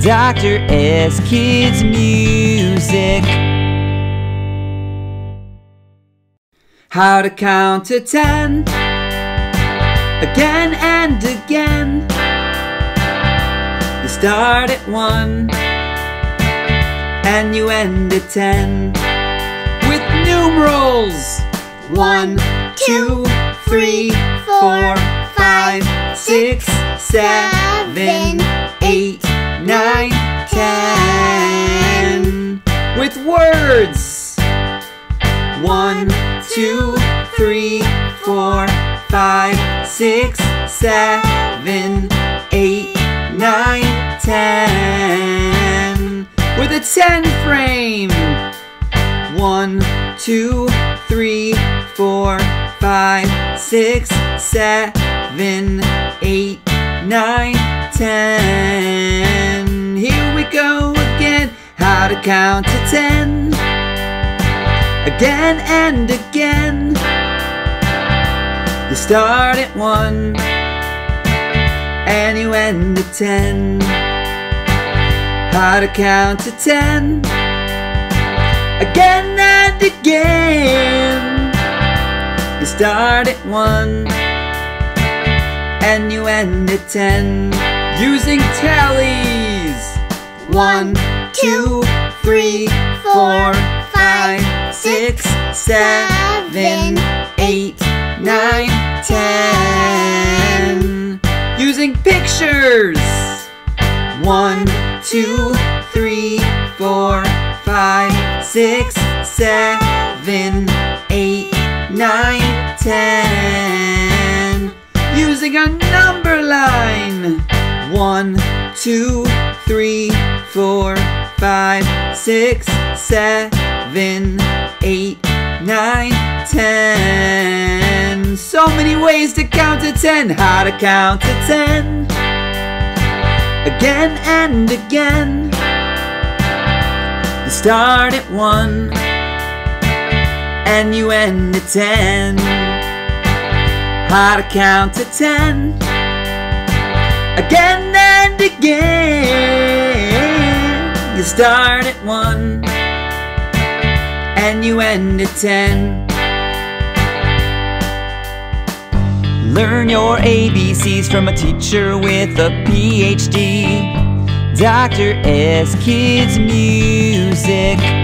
Dr. S Kids Music. How to count to ten again and again. You start at one and you end at ten with numerals. One, two, three, four, five, six, seven, nine, ten. With words. One, two, three, four, five, six, seven, eight, nine, ten. With a ten frame. One, two, three, four, five, six, seven, eight, nine, ten. Count to ten. Again and again. You start at one and you end at ten. How to count to ten again and again. You start at one and you end at ten using tallies. One, two, three, four, five, six, seven, eight, nine, ten. Using pictures. One, two, three, four, five, six, seven, eight, nine, ten. Using a number line. One, two, three, four, five, six, seven, eight, nine, ten. So many ways to count to ten. How to count to ten. Again and again. You start at one and you end at ten. How to count to ten. Again and again. Start at one and you end at ten. Learn your ABCs from a teacher with a PhD. Dr. S Kids Music.